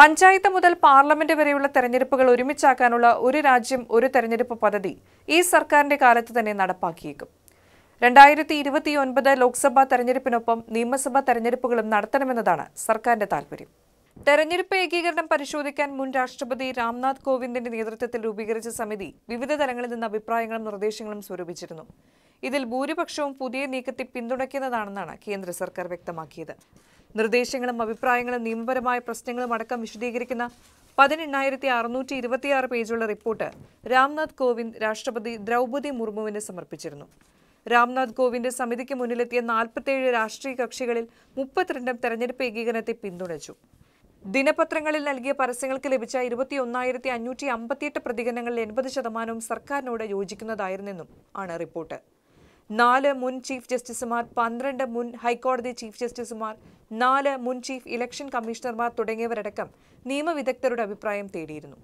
പഞ്ചായത്ത് മുതൽ പാർലമെന്റ് വരെയുള്ള തെരഞ്ഞെടുപ്പുകൾ ഒരുമിച്ചാക്കാനുള്ള ഒരു രാജ്യം ഒരു തെരഞ്ഞെടുപ്പ് പദ്ധതി ഈ സർക്കാരിന്റെ കാലത്ത് തന്നെ നടപ്പാക്കിയേക്കും. രണ്ടായിരത്തി ഇരുപത്തിയൊൻപത് ലോക്സഭാ തെരഞ്ഞെടുപ്പിനൊപ്പം നിയമസഭാ തെരഞ്ഞെടുപ്പുകളും നടത്തണമെന്നതാണ് സർക്കാരിന്റെ താൽപര്യം. തെരഞ്ഞെടുപ്പ് ഏകീകരണം പരിശോധിക്കാൻ മുൻ രാഷ്ട്രപതി രാംനാഥ് കോവിന്ദിന്റെ നേതൃത്വത്തിൽ രൂപീകരിച്ച സമിതി വിവിധ തലങ്ങളിൽ നിന്ന് അഭിപ്രായങ്ങളും നിർദ്ദേശങ്ങളും സ്വരൂപിച്ചിരുന്നു. ഇതിൽ ഭൂരിപക്ഷവും പുതിയ നീക്കത്തെ പിന്തുണയ്ക്കുന്നതാണെന്നാണ് കേന്ദ്ര സർക്കാർ വ്യക്തമാക്കിയത്. നിർദ്ദേശങ്ങളും അഭിപ്രായങ്ങളും നിയമപരമായ പ്രശ്നങ്ങളും അടക്കം വിശദീകരിക്കുന്ന പതിനെണ്ണായിരത്തി അറുന്നൂറ്റി ഇരുപത്തിയാറ് പേജുള്ള റിപ്പോർട്ട് രാംനാഥ് കോവിന്ദ് രാഷ്ട്രപതി ദ്രൗപദി മുർമുവിന് സമർപ്പിച്ചിരുന്നു. രാംനാഥ് കോവിന്ദ് സമിതിക്ക് മുന്നിലെത്തിയ നാൽപ്പത്തേഴ് രാഷ്ട്രീയ കക്ഷികളിൽ മുപ്പത്തിരണ്ടും തെരഞ്ഞെടുപ്പ് ഏകീകരണത്തെ പിന്തുണച്ചു. ദിനപത്രങ്ങളിൽ നൽകിയ പരസ്യങ്ങൾക്ക് ലഭിച്ച ഇരുപത്തിയൊന്നായിരത്തി അഞ്ഞൂറ്റി അമ്പത്തിയെട്ട് പ്രതികരണങ്ങളിൽ എൺപത് ശതമാനവും സർക്കാരിനോട് യോജിക്കുന്നതായിരുന്നെന്നും ആണ് റിപ്പോർട്ട്. നാല് മുൻ ചീഫ് ജസ്റ്റിസുമാർ പന്ത്രണ്ട് മുൻ ഹൈക്കോടതി ചീഫ് ജസ്റ്റിസുമാർ നാല് മുൻ ചീഫ് ഇലക്ഷൻ കമ്മീഷണർമാർ തുടങ്ങിയവരടക്കം നിയമവിദഗ്ധരുടെ അഭിപ്രായം തേടിയിരുന്നു.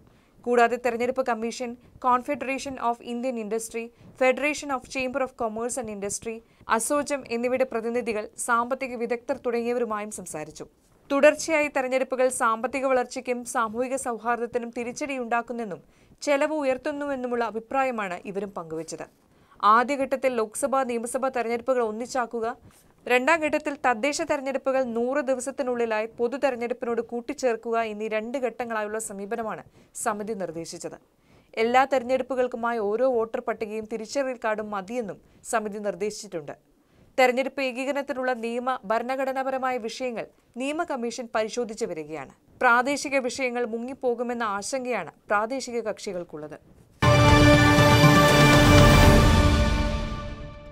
കൂടാതെ തെരഞ്ഞെടുപ്പ് commission confederation of Indian industry federation of chamber of commerce and industry ASSOCHAM എന്നിവയുടെ പ്രതിനിധികൾ സാമ്പത്തിക വിദഗ്ധർ തുടങ്ങിയവരുമായും സംസാരിച്ചു. തുടർച്ചയായി തെരഞ്ഞെടുപ്പുകൾ സാമ്പത്തിക വളർച്ചയ്ക്കും സാമൂഹിക സൗഹാർദ്ദത്തിനും തിരിച്ചടിയുണ്ടാക്കുന്നെന്നും ചെലവ് ഉയർത്തുന്നുവെന്നുമുള്ള അഭിപ്രായമാണ് ഇവരും പങ്കുവച്ചത്. ആദ്യഘട്ടത്തിൽ ലോക്സഭാ നിയമസഭാ തെരഞ്ഞെടുപ്പുകൾ ഒന്നിച്ചാക്കുക. രണ്ടാം ഘട്ടത്തിൽ തദ്ദേശ തെരഞ്ഞെടുപ്പുകൾ നൂറ് ദിവസത്തിനുള്ളിലായി പൊതു തെരഞ്ഞെടുപ്പിനോട് കൂട്ടിച്ചേർക്കുക എന്നീ രണ്ട് ഘട്ടങ്ങളായുള്ള സമീപനമാണ് സമിതി നിർദ്ദേശിച്ചത്. എല്ലാ തെരഞ്ഞെടുപ്പുകൾക്കുമായി ഓരോ വോട്ടർ പട്ടികയും തിരിച്ചറിയൽ കാർഡും മതിയെന്നും സമിതി നിർദ്ദേശിച്ചിട്ടുണ്ട്. തെരഞ്ഞെടുപ്പ് ഏകീകരണത്തിനുള്ള നിയമ ഭരണഘടനാപരമായ വിഷയങ്ങൾ നിയമ കമ്മീഷൻ പരിശോധിച്ചു വരികയാണ്. പ്രാദേശിക വിഷയങ്ങൾ മുങ്ങിപ്പോകുമെന്ന ആശങ്കയാണ് പ്രാദേശിക കക്ഷികൾക്കുള്ളത്.